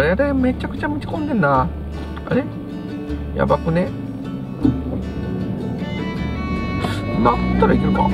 れあれめちゃくちゃ持ち込んでんな。あれ？やばくね？なったらいけるか。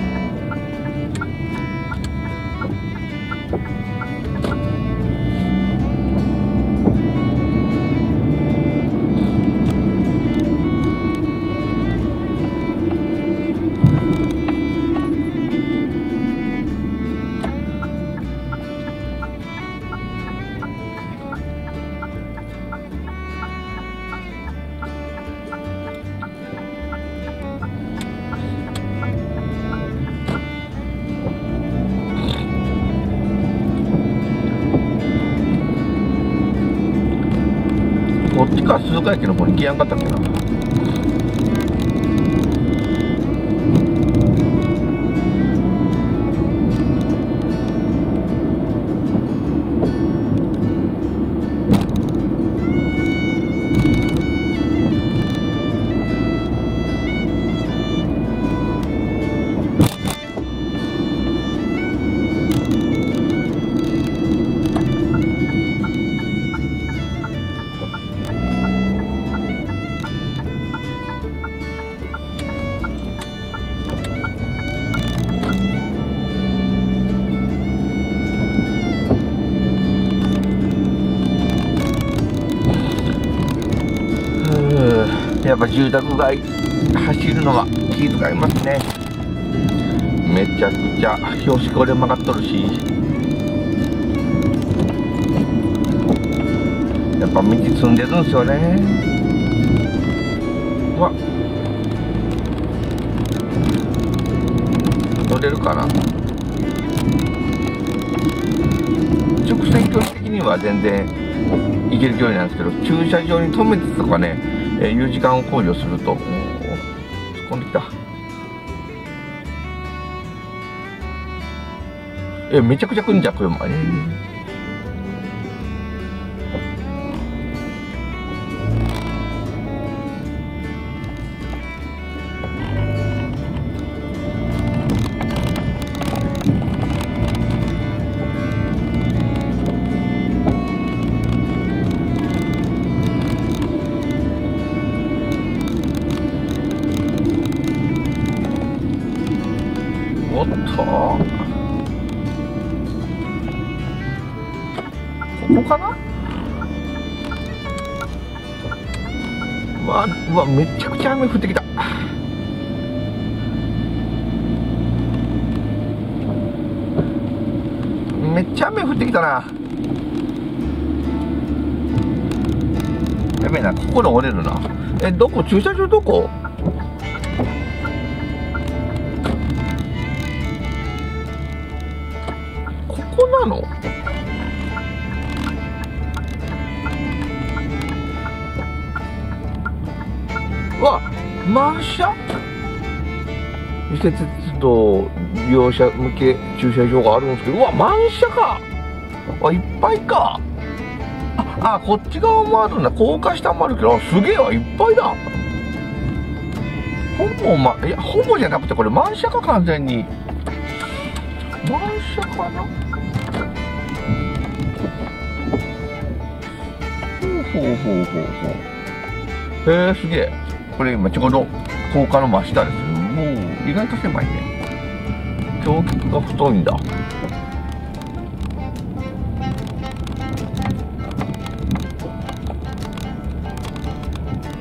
川鈴鹿駅の方に来やんかったっけな。やっぱ住宅街走るのは気遣いますね。めちゃくちゃ標識これ曲がっとるし。やっぱ道積んでるんですよね。うわ。乗れるかな。直線距離的には全然行ける距離なんですけど駐車場に止めてとかね、えー、いう時間を考慮すると。突っ込んできた。えめちゃくちゃ来んじゃん車えー。ここかな？うわうわめちゃくちゃ雨降ってきた。めっちゃ雨降ってきたな。やべえなここで折れるな。えどこ？駐車場どこ？ここなの？わ満車伊勢鉄道利用者向け駐車場があるんですけどうわ満車か。あいっぱいか。ああこっち側もあるんだ。高架下もあるけどすげえわいっぱいだ。ほぼまいやほぼじゃなくてこれ満車か完全に。満車かな？ほうほうほうほう。ほうへえすげえ。これ今ちょうど高架の真下です。もう意外と狭いね。橋脚が太いんだ。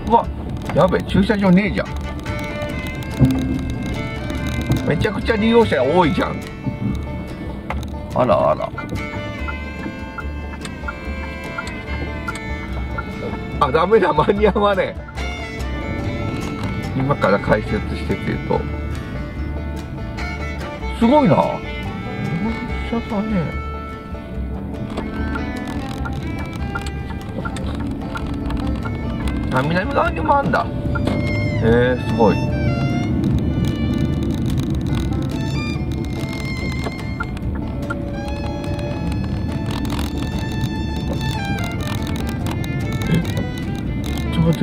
うわやべえ駐車場ねえじゃん。めちゃくちゃ利用者多いじゃん。あらあら。あダメだ間に合わねえ。今から解説してくると。すごいな。電車だねあ南側にもあんだ。へえすごい。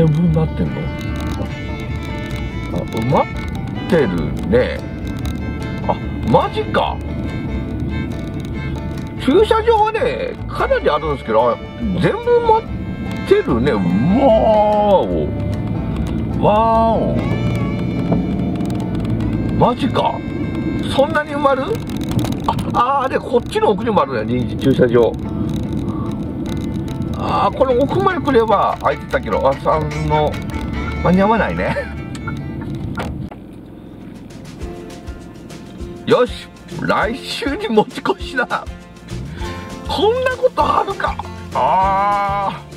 え全部なってんの？あ埋まってるね。あマジか。駐車場はねかなりあるんですけど全部待ってるね。わーお。わーお。マジか。そんなに埋まる？ああでこっちの奥にもあるね臨時駐車場。ああこの奥まで来れば空いてたけど朝の間に合わないね。よし来週に持ち越しだ。こんなことあるか。ああ